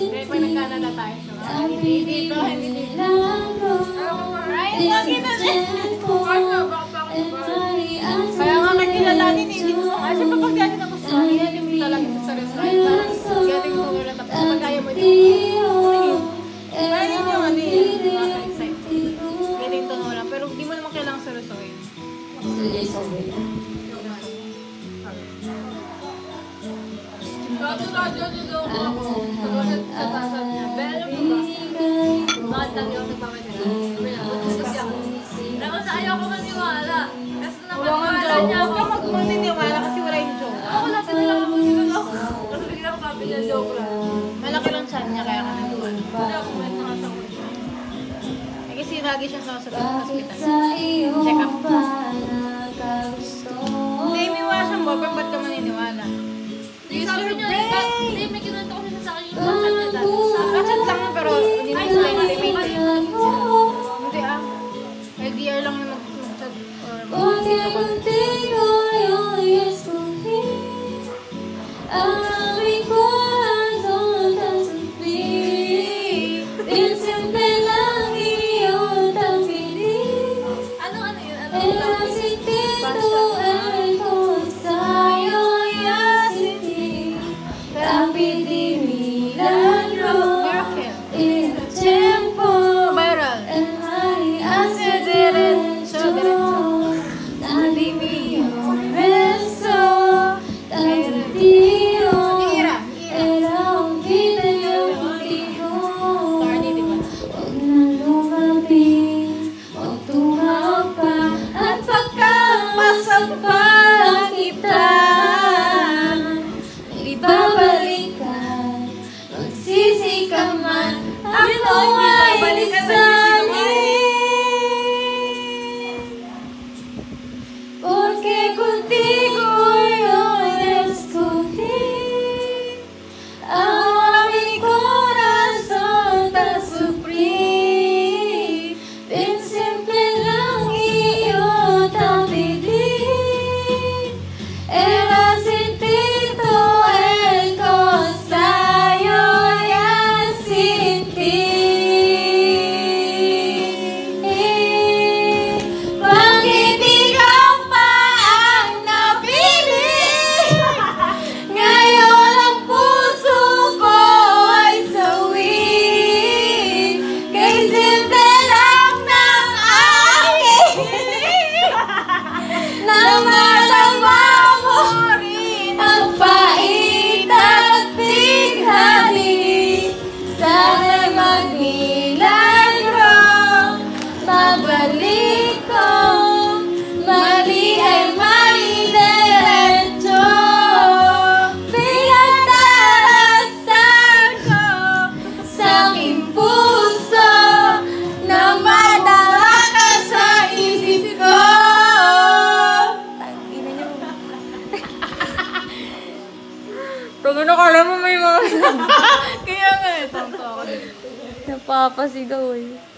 Kaya pag nag-Canada tayo, hindi dito, hindi dito. Right, lagi na din. Kaya nga kakilalanin, hindi mo nga. Siyempre pag dati na gusto, yan yung talaga sa restaurant. Getting to know na tapos pag mo dito. Kaya yun yung yun, nakaka-excite. Getting to know lang. Pero hindi mo naman kailangan seryosohin. Radyo-radyo dito ako. Sa tasan niya. Ba? Bakit lagi ako nagmamadala? Sabi niya, buntis kasi ako. Tapos ayaw ko maniwala. Kasi Wala kang napaniwala joke. niya Huwag ka magmaniniwala kasi wala yung joke. Ako lang pinala ako siguro ako. Kasi biglang sabi niya, joke lang. Malaki lang siya niya kaya ka. Hindi ako may nakasama. Eh, kasi lagi siya sa sa hospital. Check up. LDR lang yung mag-chat or Porque mag-chat. contigo pagkamasag pa kita. Ibabalik ka, magsisi ka man, ako ay isanin. Porque contigo Kala mo may mga... Kaya nga eh, tonto ako. Napapasigaw eh.